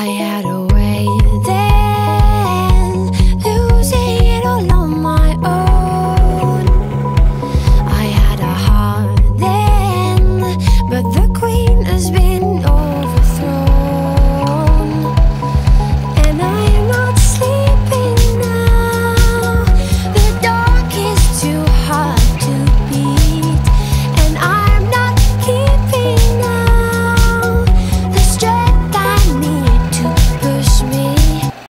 I had a way.